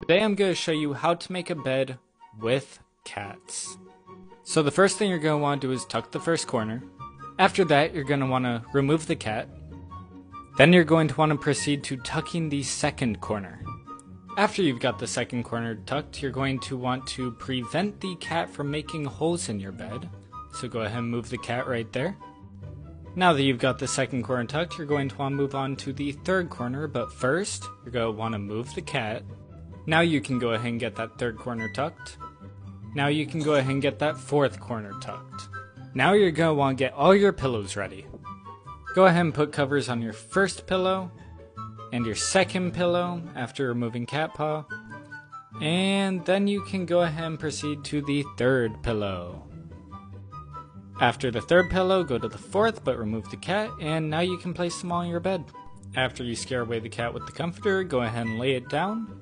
Today I'm going to show you how to make a bed with cats. So the first thing you're going to want to do is tuck the first corner. After that, you're going to want to remove the cat. Then you're going to want to proceed to tucking the second corner. After you've got the second corner tucked, you're going to want to prevent the cat from making holes in your bed. So go ahead and move the cat right there. Now that you've got the second corner tucked, you're going to want to move on to the third corner, but first, you're going to want to move the cat. Now you can go ahead and get that third corner tucked. Now you can go ahead and get that fourth corner tucked. Now you're going to want to get all your pillows ready. Go ahead and put covers on your first pillow and your second pillow after removing cat paw. And then you can go ahead and proceed to the third pillow. After the third pillow, go to the fourth but remove the cat, and now you can place them all in your bed. After you scare away the cat with the comforter, go ahead and lay it down.